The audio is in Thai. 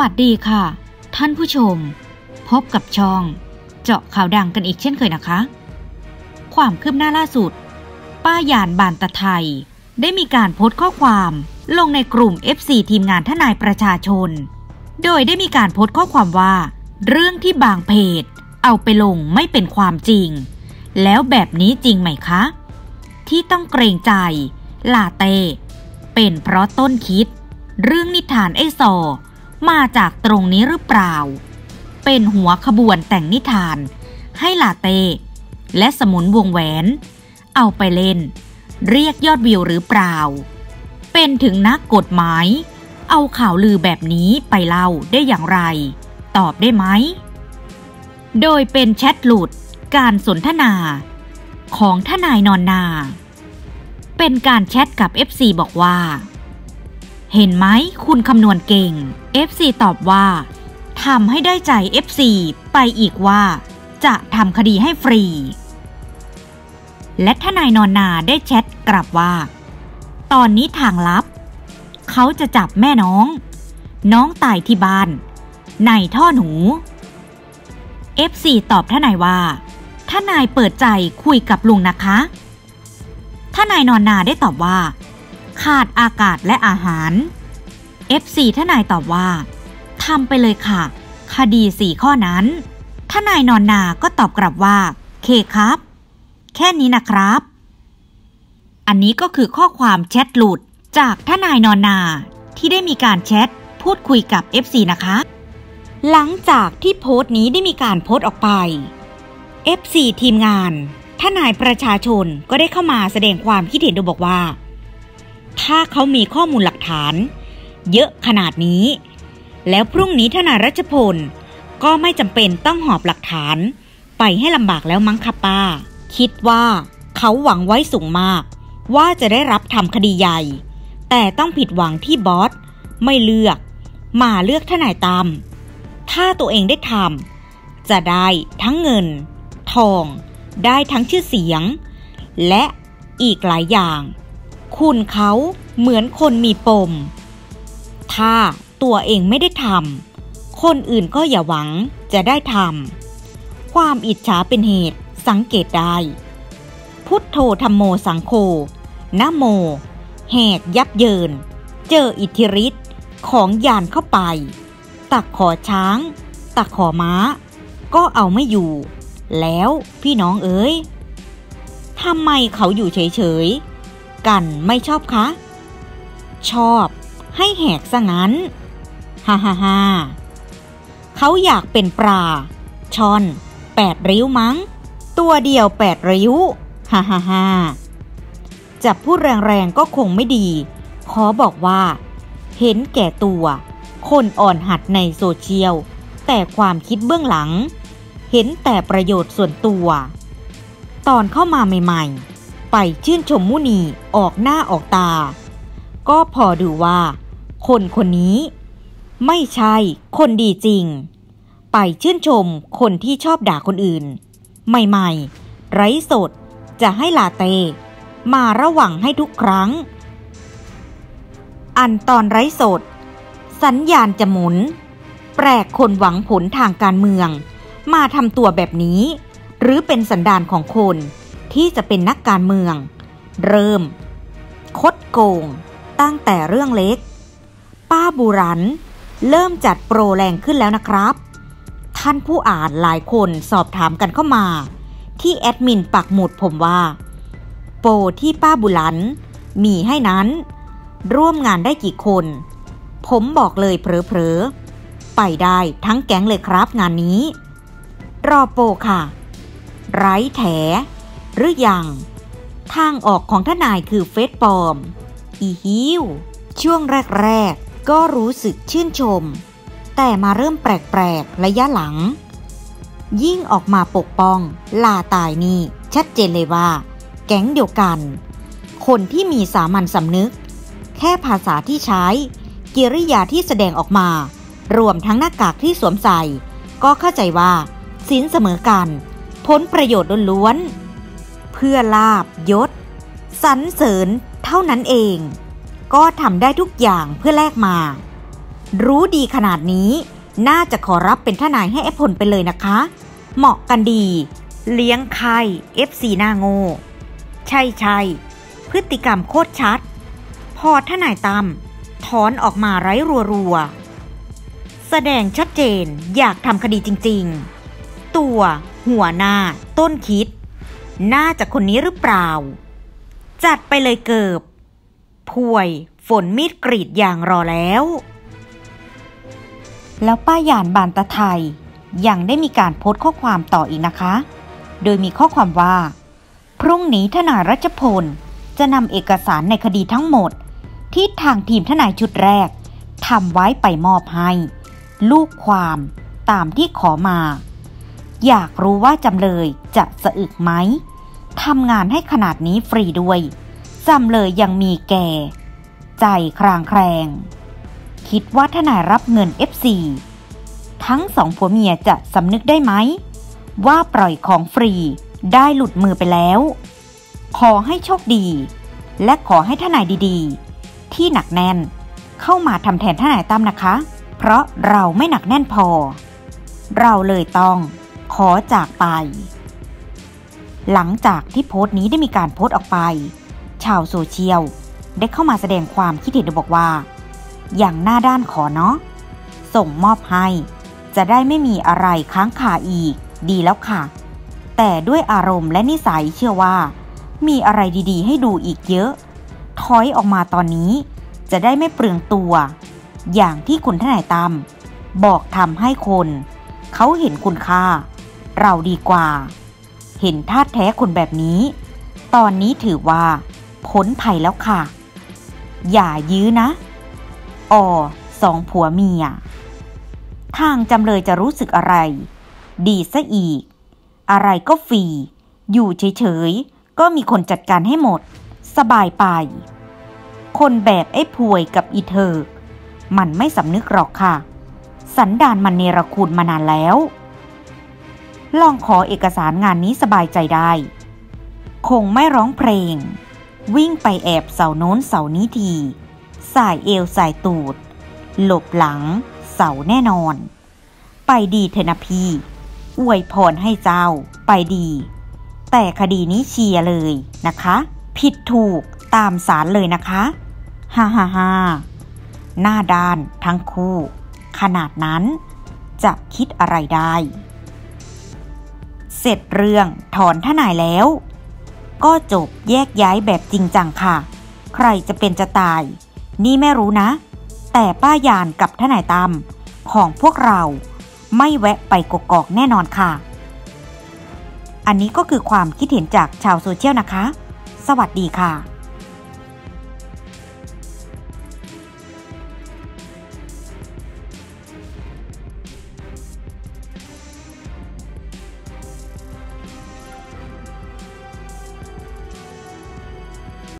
วัสดีค่ะ ท่านผู้ชม พบกับช่อง เจาะข่าวดังกันอีกเช่นเคยนะคะ ความคืบหน้าล่าสุด ป้ายานบานตะไทย ได้มีการโพสต์ข้อความลงในกลุ่ม FC ทีมงานทนายประชาชน โดยได้มีการโพสต์ข้อความว่า เรื่องที่บางเพจ เอาไปลงไม่เป็นความจริง แล้วแบบนี้จริงไหมคะ ที่ต้องเกรงใจลาเต้เป็นเพราะต้นคิด เรื่องนิทานไอ้ซอ มาจากตรงนี้หรือเปล่า เป็นหัวขบวนแต่งนิทาน ให้ลาเต้ และสมุนวงแหวน เอาไปเล่น เรียกยอดวิวหรือเปล่า เป็นถึงนักกฎหมาย เอาข่าวลือแบบนี้ไปเล่าได้อย่างไร ตอบได้ไหม โดยเป็นแชทหลุดการสนทนา ของทนายนอนนา เป็นการแชทกับ FC บอกว่า เห็นไหมคุณคำนวณเก่ง FC ตอบว่าทำให้ได้ใจ FC ไปอีกว่า จะทำคดีให้ฟรี และทนายนอนนาได้แชทกลับว่า ตอนนี้ทางลับ เขาจะจับแม่น้อง น้องตายที่บ้าน ในท่อหนู FC ตอบทนายว่าทนายเปิดใจคุยกับลุงนะคะทนายนอนนาได้ตอบว่า ขาดอากาศและอาหาร FC ทนายตอบว่าทำไปเลยค่ะ คดีสี่ข้อนั้น ทนายนอนนาก็ตอบกลับว่า เคครับ แค่นี้นะครับ อันนี้ก็คือข้อความแชทหลุดจากทนายนอนนาที่ได้มีการแชทพูดคุยกับ FC นะคะ หลังจากที่โพสต์นี้ได้มีการโพสต์ออกไป FC ทีมงานทนายประชาชนก็ได้เข้ามาแสดงความคิดเห็นโดยบอกว่า ถ้าเขามีข้อมูลหลักฐาน เยอะขนาดนี้ แล้วพรุ่งนี้ทนายรัชพล ก็ไม่จำเป็นต้องหอบหลักฐาน ไปให้ลำบากแล้วมั้งค่ะป้า คิดว่าเขาหวังไว้สูงมาก ว่าจะได้รับทำคดีใหญ่ แต่ต้องผิดหวังที่บอส ไม่เลือก มาเลือกทนายตามถ้าตัวเองได้ทำจะได้ทั้งเงิน ทอง ได้ทั้งชื่อเสียง และอีกหลายอย่าง คุณเขาเหมือนคนมีปม ถ้าตัวเองไม่ได้ทำคนอื่นก็อย่าหวังจะได้ทำความอิจฉาเป็นเหตุสังเกตได้ พุทโธธรรมโมสังโฆนะโม แหกยับเยิน เจออิทธิฤทธิ์ของยานเข้าไป ตักขอช้าง ตักขอม้า ก็เอาไม่อยู่ แล้วพี่น้องเอ๋ยทำไมเขาอยู่เฉยๆ กันไม่ชอบคะ ชอบ ให้แหกซะงั้น ฮ่าฮ่าฮ่าเขาอยากเป็นปลาชอนแปดริ้วมั้ง ตัวเดียวแปดริ้ว ฮ่าฮ่าฮ่าจะพูดแรงๆก็คงไม่ดี ขอบอกว่า เห็นแก่ตัว คนอ่อนหัดในโซเชียล แต่ความคิดเบื้องหลัง เห็นแต่ประโยชน์ส่วนตัว ตอนเข้ามาใหม่ๆ ไปชื่นชมมุนีออกหน้าออกตา ก็พอดูว่า คนคนนี้ ไม่ใช่คนดีจริง ไปชื่นชมคนที่ชอบด่าคนอื่น ใหม่ๆ ไร้สดจะให้ลาเต มาระวังให้ทุกครั้ง อันตอนไร้สด สัญญาณจะหมุน แปลกคนหวังผลทางการเมือง มาทำตัวแบบนี้ หรือเป็นสันดานของคนที่จะเป็นนักการเมือง เริ่ม คดโกง ตั้งแต่เรื่องเล็ก ป้าบุรัน เริ่มจัดโปรแรงขึ้นแล้วนะครับ ท่านผู้อ่านหลายคนสอบถามกันเข้ามา ที่แอดมินปักหมุดผมว่า โปรที่ป้าบุรัน มีให้นั้น ร่วมงานได้กี่คน ผมบอกเลยเผลอๆ ไปได้ทั้งแก๊งเลยครับงานนี้ รอโปรค่ะ ไร้แถ หรือยังทางออกของทนายคือเฟซปลอม อีฮิวช่วงแรก ๆ ก็รู้สึกชื่นชม แต่มาเริ่มแปลก ๆ ระยะหลัง ยิ่งออกมาปกป้อง ลาตายนี่ ชัดเจนเลยว่า แก๊งเดียวกัน คนที่มีสามัญสำนึก แค่ภาษาที่ใช้ กิริยาที่แสดงออกมา รวมทั้งหน้ากากที่สวมใส่ ก็เข้าใจว่าสินเสมอกันผลประโยชน์ล้วนๆเพื่อลาบยศสรรเสริญ เท่านั้นเอง ก็ทำได้ทุกอย่างเพื่อแลกมา รู้ดีขนาดนี้น่าจะขอรับเป็นทนายให้ไอ้พลไปเลยนะคะ เหมาะกันดี เลี้ยงไข่ FC หน้าโง่ ใช่ใช่พฤติกรรมโคตรชัด พอทนายตั้มถอนออกมาไร้รัวๆ แสดงชัดเจนอยากทำคดีจริงๆ ตัว หัวหน้า ต้นคิด น่าจะคนนี้หรือเปล่า จัดไปเลยเกิบพวยฝนมีดกรีดยางรอแล้ว แล้วป้าหยานบานตะไทยยังได้มีการโพสต์ข้อความต่ออีกนะคะ โดยมีข้อความว่า พรุ่งนี้ทนายรัชพล จะนำเอกสารในคดีทั้งหมด ที่ทางทีมทนายชุดแรกทำไว้ไปมอบให้ ลูกความตามที่ขอมา อยากรู้ว่าจำเลยจะสะอึกไหม ทำงานให้ขนาดนี้ฟรีด้วยจำเลยยังมีแก่ ใจครางแครง คิดว่าทนายรับเงิน F4 ทั้งสองผัวเมียจะสำนึกได้ไหม ว่าปล่อยของฟรีได้หลุดมือไปแล้ว ขอให้โชคดี และขอให้ทนายดีๆ ที่หนักแน่นเข้ามาทำแทนทนายตั้มนะคะ เพราะเราไม่หนักแน่นพอ เราเลยต้องขอจากไป หลังจากที่โพสต์นี้ได้มีการโพสต์ออกไป ชาวโซเชียลได้เข้ามาแสดงความคิดเห็นบอกว่า อย่างหน้าด้านขอเนาะส่งมอบให้ จะได้ไม่มีอะไรค้างคาอีก ดีแล้วค่ะ แต่ด้วยอารมณ์และนิสัยเชื่อว่า มีอะไรดีๆ ให้ดูอีกเยอะ ถอยออกมาตอนนี้ จะได้ไม่เปลืองตัว อย่างที่คุณทนายตั้มบอกทำให้คน เขาเห็นคุณค่า เราดีกว่า เห็นท่าแท้คนแบบนี้ ตอนนี้ถือว่าพ้นภัยแล้วค่ะ อย่ายื้อนะออสองผัวเมีย ทางจำเลยจะรู้สึกอะไร ดีซะอีก อะไรก็ฟรี อยู่เฉยๆ ก็มีคนจัดการให้หมด สบายไป คนแบบไอ้พวยกับอีเธอ มันไม่สำนึกหรอกค่ะ สันดานมันเนรคุณมานานแล้ว ลองขอเอกสารงานนี้สบายใจได้ คงไม่ร้องเพลง วิ่งไปแอบเสาโน้นเสานี้ทีสายเอวสายตูด หลบหลัง เสาแน่นอน ไปดีเถนะพี่อวยพรให้เจ้า ไปดี แต่คดีนี้เชียร์เลยนะคะ ผิดถูกตามสารเลยนะคะฮ่าฮ่าฮ่าหน้าด้านทั้งคู่ ขนาดนั้นจะคิดอะไรได้ เสร็จเรื่องถอนทนายแล้ว ก็จบแยกย้ายแบบจริงจังค่ะ ใครจะเป็นจะตาย นี่ไม่รู้นะ แต่ป้ายานกับทนายตามของพวกเราไม่แวะไปกกอกแน่นอนค่ะ อันนี้ก็คือความคิดเห็นจากชาวโซเชียลนะคะ สวัสดีค่ะ